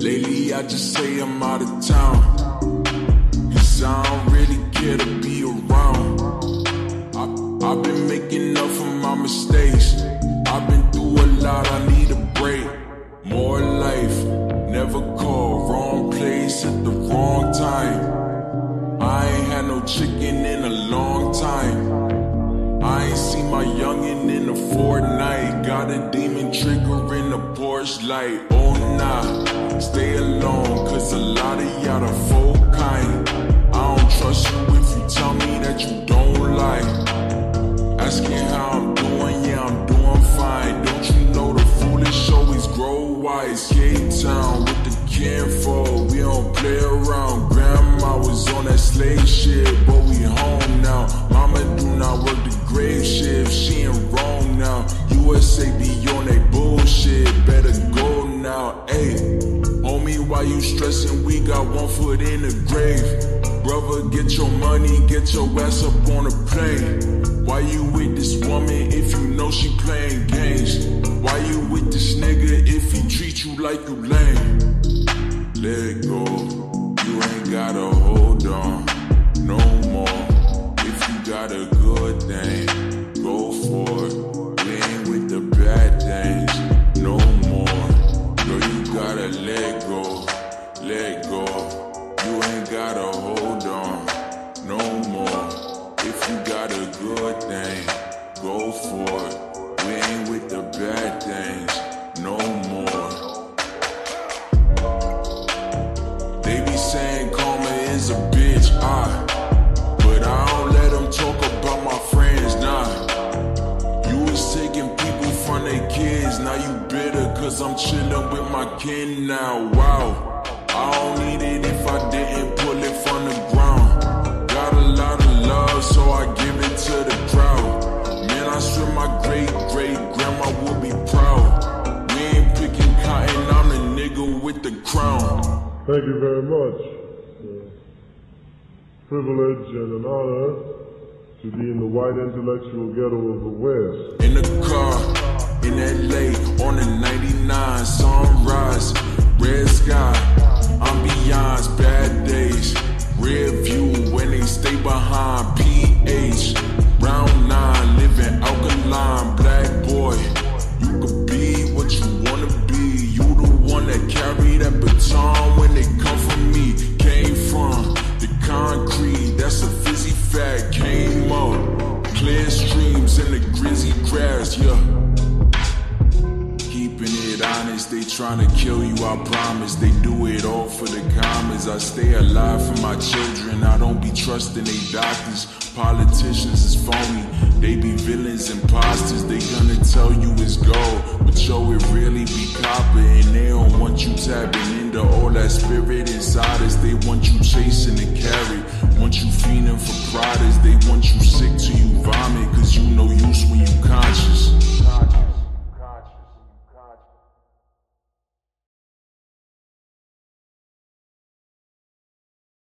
Lately, I just say I'm out of town. Cause I don't really care to be around. I, I've been making up for my mistakes. I've been through a lot, I need a break. More life, never call, wrong place at the wrong time. I ain't had no chicken in a long time. I ain't seen my youngin' in a fortnight. Got a demon trigger Porsche light. Oh nah, stay alone, cause a lot of y'all the full kind. I don't trust you if you tell me that you don't like. Asking how I'm doing, yeah, I'm doing fine. Don't you know the foolish always grow wise? Cape Town with the kinfolk, we don't play around. Grandma was on that slave shit, but we home now. Mama do not work the grave shift, she in you? We got one foot in the grave. Brother, get your money, get your ass up on a plane. Why you with this woman if you know she playing games? Why you with this nigga if he treat you like you lame? Let go, you ain't gotta hold on no more. If you got a good thing, go for it. We ain't with the bad things no more. They be saying karma is a bitch, ah. But I don't let them talk about my friends, nah. You was taking people from their kids, now you bitter, cause I'm chillin' with my kin now, wow. I don't need it if I didn't pull it from the ground. Thank you very much. Privilege and an honor to be in the white intellectual ghetto of the West. In the car, in LA, on the 99, sunrise, red sky, ambiance, bad days, red view when they stay behind, PH, round nine, living alkaline, honest, they tryna kill you, I promise. They do it all for the commas. I stay alive for my children, I don't be trusting they doctors. Politicians is phony, they be villains, imposters. They gonna tell you it's gold, but yo, it really be copper. And they don't want you tapping into all that spirit inside us. They want you chasing the carry, want you feeding for products. They want you sick till you vomit, cause you no use when you conscious.